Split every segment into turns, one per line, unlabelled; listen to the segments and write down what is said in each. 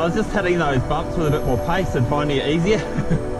I was just hitting those bumps with a bit more pace and finding it easier.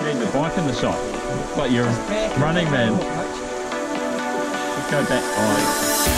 You need the bike in the shop. But you're running man. Just go back. Oh,